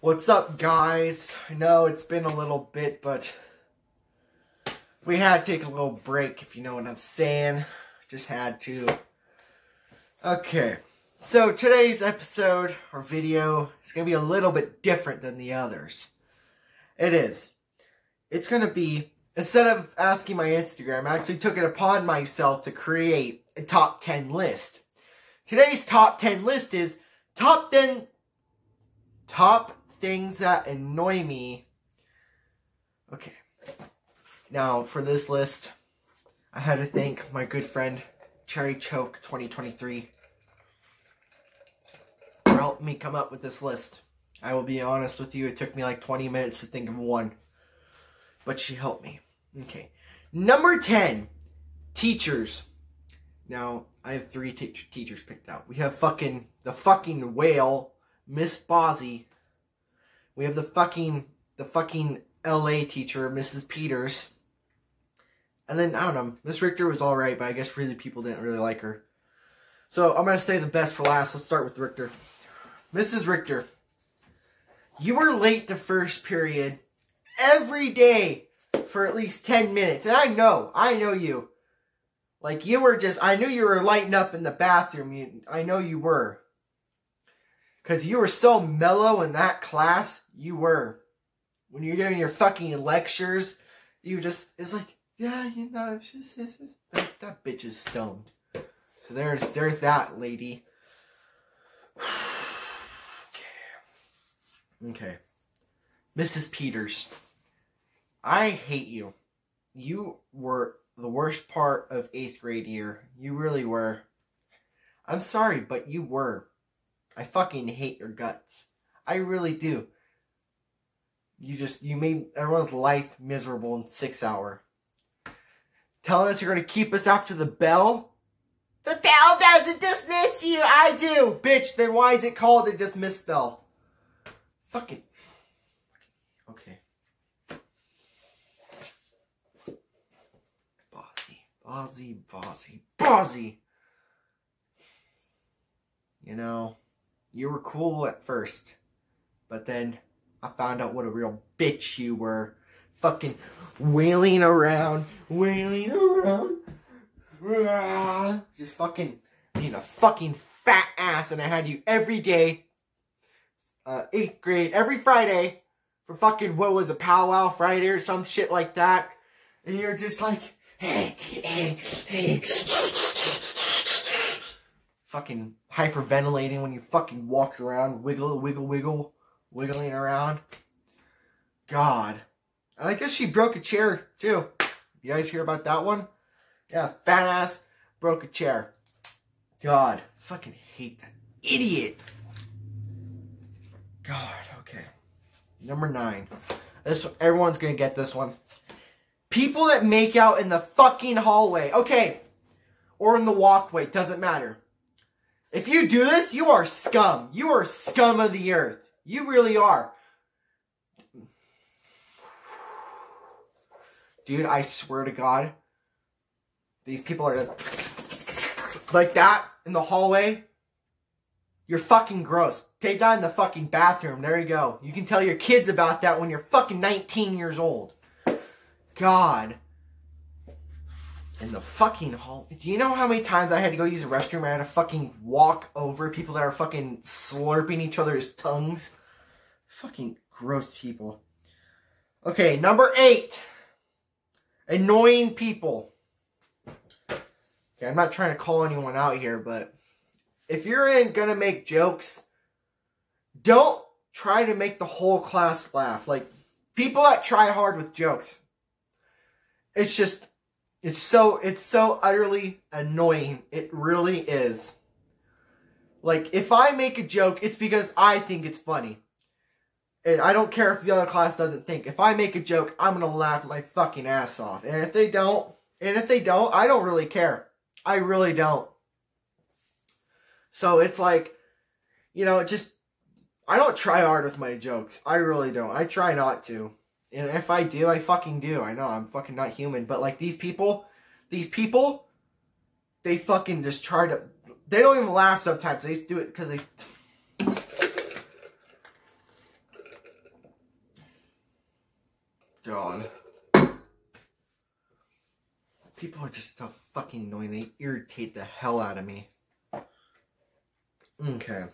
What's up, guys? I know it's been a little bit, but we had to take a little break, if you know what I'm saying. Just had to. Okay, so today's episode or video is going to be a little bit different than the others. It is. It's going to be, instead of asking my Instagram, I actually took it upon myself to create a top 10 list. Today's top 10 list is top 10 top things that annoy me. Okay. Now, for this list, I had to thank my good friend Cherry Choke 2023 for helping me come up with this list. I will be honest with you, it took me like 20 minutes to think of one. But she helped me. Okay. Number 10, teachers. Now, I have three te teachers picked out. We have fucking, the fucking whale, Miss Bozzy. We have the fucking, the fucking LA teacher, Mrs. Peters. And then, I don't know, Miss Richter was alright, but I guess really people didn't really like her. So, I'm gonna say the best for last. Let's start with Richter. Mrs. Richter, you were late to first period every day for at least 10 minutes. And I know, I know you. Like, you were just, I knew you were lighting up in the bathroom. You, I know you were. Because you were so mellow in that class. You were. When you're doing your fucking lectures, you just, it's like, yeah, you know, just, it's just that, that bitch is stoned. So there's, there's that lady. okay. Okay. Mrs. Peters. I hate you. You were the worst part of eighth grade year. You really were. I'm sorry, but you were. I fucking hate your guts. I really do. You just, you made everyone's life miserable in six hour. Telling us you're gonna keep us after the bell? The bell doesn't dismiss you! I do! Bitch, then why is it called a dismiss bell? Fucking. Okay. Bossy, bossy, bossy, bossy! You know, you were cool at first, but then I found out what a real bitch you were. Fucking wailing around, wailing around. Just fucking being a fucking fat ass, and I had you every day, uh, eighth grade, every Friday, for fucking, what was it, powwow Friday or some shit like that. And you're just like, fucking hyperventilating when you fucking walked around, wiggle, wiggle, wiggle, wiggling around. God. And I guess she broke a chair, too. You guys hear about that one? Yeah, fat ass broke a chair. God, fucking hate that idiot. God, okay. Number nine. This everyone's gonna get this one. People that make out in the fucking hallway. Okay. Or in the walkway, doesn't matter. If you do this, you are scum. You are scum of the earth. You really are. Dude, I swear to God, these people are like that in the hallway. You're fucking gross. Take that in the fucking bathroom. There you go. You can tell your kids about that when you're fucking 19 years old. God. In the fucking hall. Do you know how many times I had to go use the restroom? I had to fucking walk over people that are fucking slurping each other's tongues. Fucking gross people. Okay, number eight. Annoying people. Okay, I'm not trying to call anyone out here, but if you're in gonna make jokes, don't try to make the whole class laugh. Like, people that try hard with jokes. It's just, it's so, it's so utterly annoying. It really is. Like, if I make a joke, it's because I think it's funny. And I don't care if the other class doesn't think. If I make a joke, I'm gonna laugh my fucking ass off. And if they don't, and if they don't, I don't really care. I really don't. So it's like, you know, just, I don't try hard with my jokes. I really don't. I try not to. And if I do, I fucking do. I know I'm fucking not human, but like these people, these people, they fucking just try to. They don't even laugh sometimes. They just do it because they. God. People are just so fucking annoying. They irritate the hell out of me. Okay.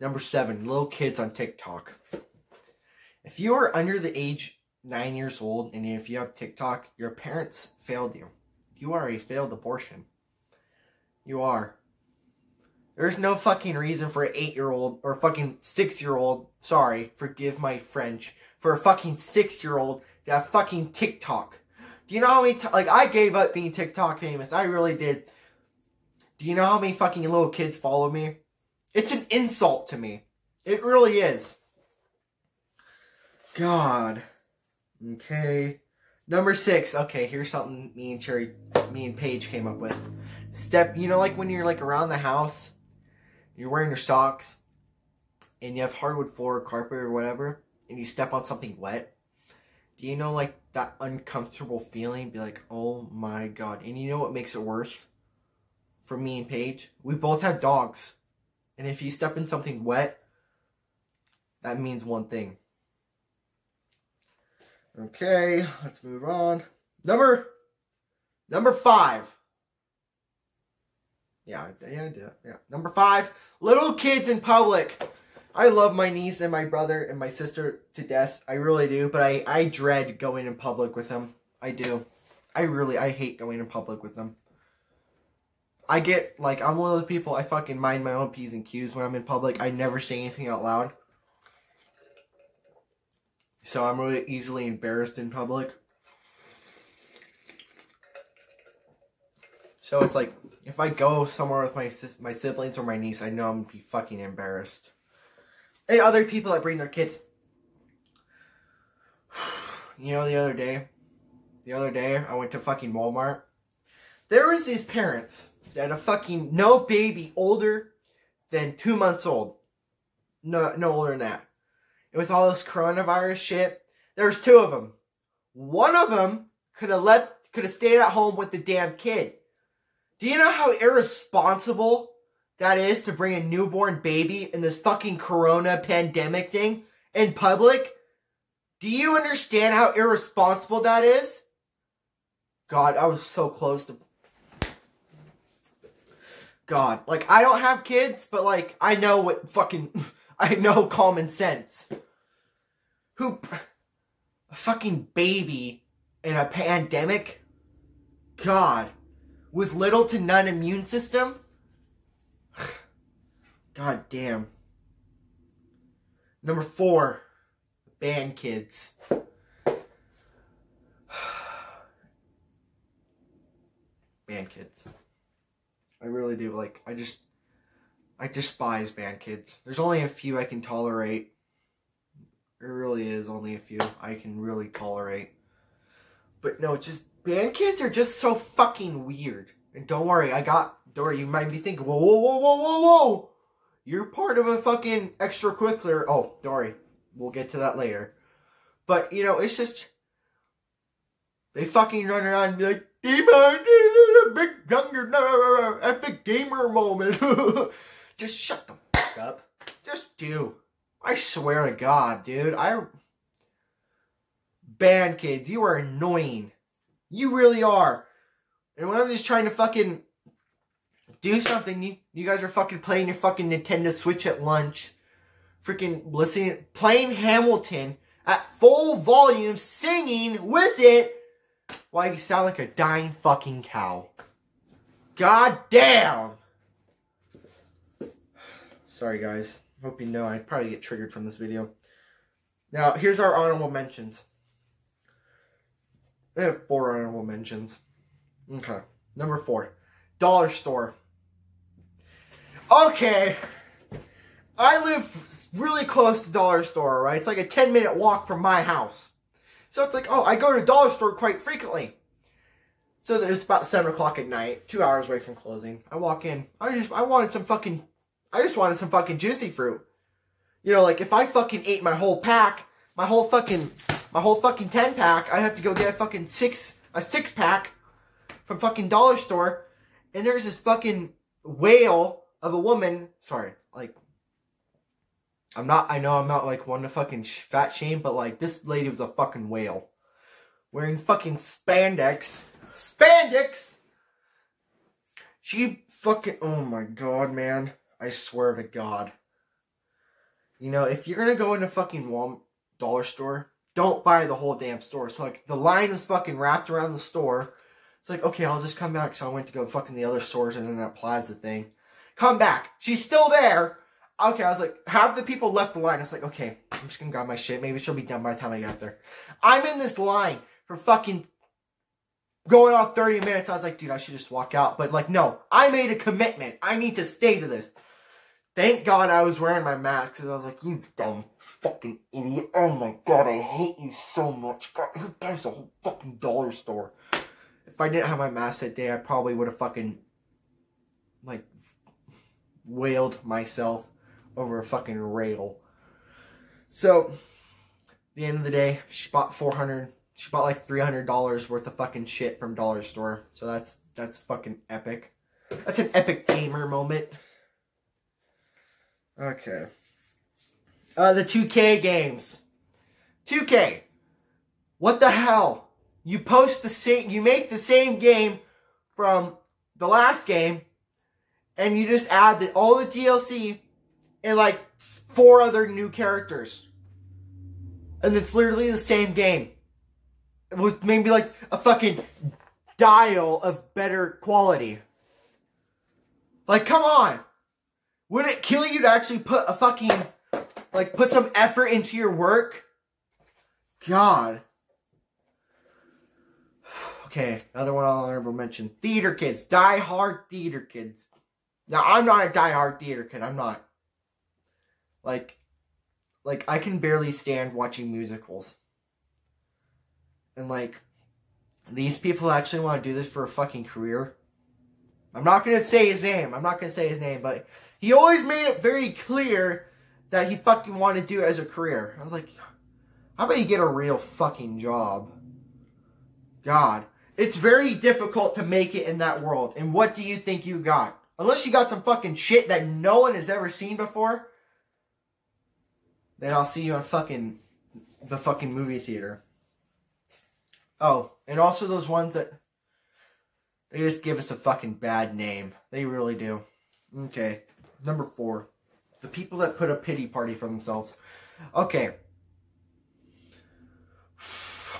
Number seven, little kids on TikTok. If you are under the age nine years old and if you have TikTok, your parents failed you. You are a failed abortion. You are. There's no fucking reason for an eight year old or fucking six year old, sorry, forgive my French, for a fucking six year old to have fucking TikTok. Do you know how many, like, I gave up being TikTok famous. I really did. Do you know how many fucking little kids follow me? It's an insult to me. It really is. God. Okay. Number six. Okay, here's something me and Cherry, me and Paige came up with. Step, you know, like when you're like around the house, you're wearing your socks, and you have hardwood floor, carpet, or whatever, and you step on something wet. Do you know like that uncomfortable feeling? Be like, oh my god. And you know what makes it worse? For me and Paige, we both have dogs. And if you step in something wet, that means one thing. Okay, let's move on. Number number five. Yeah, yeah. Yeah. Number five, little kids in public. I love my niece and my brother and my sister to death. I really do, but I, I dread going in public with them. I do. I really, I hate going in public with them. I get, like, I'm one of those people, I fucking mind my own P's and Q's when I'm in public. I never say anything out loud. So I'm really easily embarrassed in public. So it's like, if I go somewhere with my my siblings or my niece, I know I'm gonna be fucking embarrassed. And other people that bring their kids. You know, the other day, the other day, I went to fucking Walmart. There was these parents that had a fucking no baby older than two months old. No, no older than that. And with all this coronavirus shit, there's two of them. One of them could have left, could have stayed at home with the damn kid. Do you know how irresponsible that is to bring a newborn baby in this fucking corona pandemic thing in public? Do you understand how irresponsible that is? God, I was so close to. God, like, I don't have kids, but, like, I know what fucking. I know common sense. Who. A fucking baby in a pandemic? God. With little to none immune system? God damn. Number four, band kids. band kids. I really do. Like, I just, I despise band kids. There's only a few I can tolerate. There really is only a few I can really tolerate. But no, just, band kids are just so fucking weird. And don't worry, I got, Dory, you might be thinking, whoa, whoa, whoa, whoa, whoa, whoa! You're part of a fucking extracurricular. Oh, Dory, we'll get to that later. But, you know, it's just, they fucking run around and be like, a big younger, epic gamer moment. just shut the fuck up. Just do. I swear to God, dude. I. Band kids, you are annoying. You really are. And when I'm just trying to fucking do something, you, you guys are fucking playing your fucking Nintendo Switch at lunch. Freaking listening, playing Hamilton at full volume, singing with it while you sound like a dying fucking cow. God damn! Sorry, guys. Hope you know I'd probably get triggered from this video. Now, here's our honorable mentions. I have four honorable mentions. Okay. Number four. Dollar store. Okay. I live really close to dollar store, right? It's like a 10 minute walk from my house. So it's like, oh, I go to dollar store quite frequently. So it's about 7 o'clock at night, two hours away from closing. I walk in. I just, I wanted some fucking, I just wanted some fucking juicy fruit. You know, like if I fucking ate my whole pack, my whole fucking, my whole fucking 10 pack, I have to go get a fucking six, a six pack from fucking dollar store. And there's this fucking whale of a woman. Sorry, like, I'm not, I know I'm not like one to fucking fat shame, but like this lady was a fucking whale. Wearing fucking spandex spandex. She fucking, oh my god, man. I swear to God. You know, if you're gonna go in a fucking Walmart dollar store, don't buy the whole damn store. So, like, the line is fucking wrapped around the store. It's like, okay, I'll just come back. So I went to go fucking the other stores and then that plaza thing. Come back. She's still there. Okay, I was like, half the people left the line. I was like, okay, I'm just gonna grab my shit. Maybe she'll be done by the time I get there. I'm in this line for fucking going on 30 minutes. I was like, dude, I should just walk out. But like, no, I made a commitment. I need to stay to this. Thank God I was wearing my mask because I was like, you dumb fucking idiot. Oh my God, I hate you so much. God, who buys a whole fucking dollar store? If I didn't have my mask that day, I probably would have fucking, like, wailed myself over a fucking rail. So, the end of the day, she bought 400 she bought like $300 worth of fucking shit from dollar store. So that's that's fucking epic. That's an epic gamer moment. Okay. Uh the 2K games. 2K. What the hell? You post the same you make the same game from the last game and you just add the, all the DLC and like four other new characters. And it's literally the same game. With maybe like a fucking dial of better quality. Like, come on. Would it kill you to actually put a fucking, like, put some effort into your work? God. Okay, another one I'll honorable mention. Theater kids. Die hard theater kids. Now, I'm not a die hard theater kid. I'm not. Like, like I can barely stand watching musicals. And like, these people actually want to do this for a fucking career. I'm not gonna say his name. I'm not gonna say his name, but he always made it very clear that he fucking wanted to do it as a career. I was like, how about you get a real fucking job? God. It's very difficult to make it in that world. And what do you think you got? Unless you got some fucking shit that no one has ever seen before, then I'll see you in fucking the fucking movie theater. Oh, and also those ones that they just give us a fucking bad name. They really do. Okay, number four. The people that put a pity party for themselves. Okay.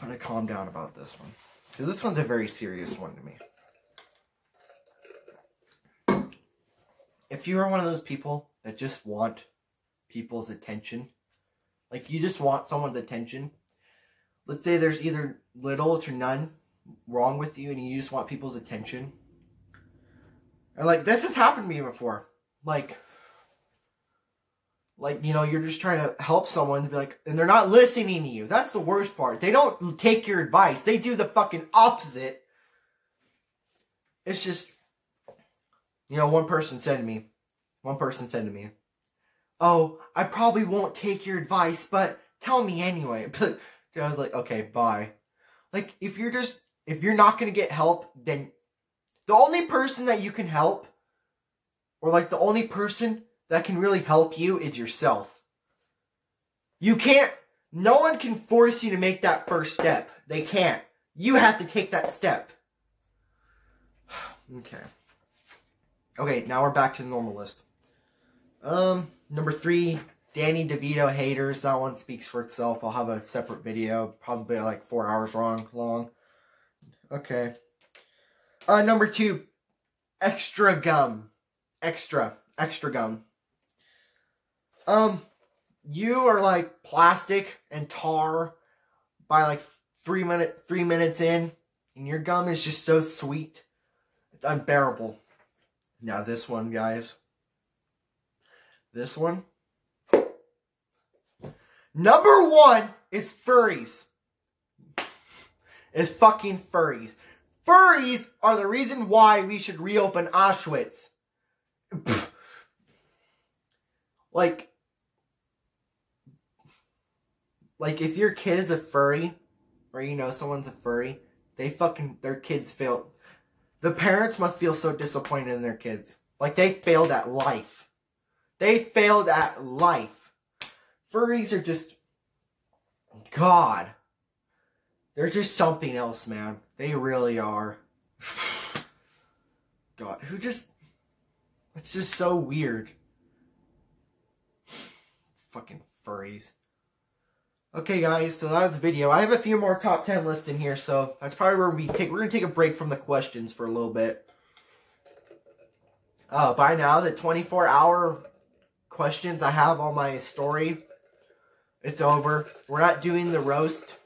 I'm gonna calm down about this one. Because this one's a very serious one to me. If you are one of those people that just want people's attention, like you just want someone's attention, let's say there's either little to none wrong with you and you just want people's attention. And like this has happened to me before. Like like you know you're just trying to help someone to be like and they're not listening to you. That's the worst part. They don't take your advice. They do the fucking opposite. It's just you know one person said to me one person said to me oh i probably won't take your advice but tell me anyway. But I was like, okay, bye. Like, if you're just, if you're not gonna get help, then the only person that you can help, or like the only person that can really help you is yourself. You can't, no one can force you to make that first step. They can't. You have to take that step. okay. Okay, now we're back to the normal list. Um, number three, Danny DeVito haters, that one speaks for itself. I'll have a separate video, probably like four hours long. long. Okay. Uh, number two, extra gum. Extra. Extra gum. Um, you are like plastic and tar by like three minute three minutes in, and your gum is just so sweet. It's unbearable. Now this one, guys. This one Number one is furries. Is fucking furries. Furries are the reason why we should reopen Auschwitz. Like, like if your kid is a furry, or you know someone's a furry, they fucking, their kids fail The parents must feel so disappointed in their kids. Like they failed at life. They failed at life. Furries are just, God, they're just something else, man. They really are. God, who just. It's just so weird. Fucking furries. Okay, guys, so that was the video. I have a few more top 10 lists in here, so that's probably where we take. We're gonna take a break from the questions for a little bit. Uh, by now, the 24 hour questions I have on my story, it's over. We're not doing the roast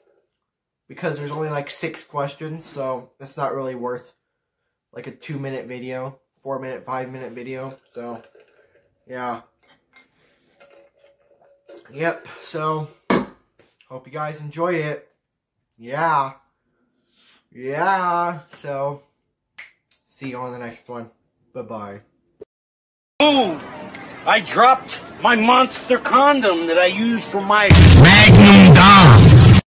because there's only like six questions, so it's not really worth like a two minute video, four minute, five minute video. So, yeah. Yep, so hope you guys enjoyed it. Yeah. Yeah. So, see you on the next one. Bye bye. Boom! I dropped my monster condom that I used for my Magnum Dom.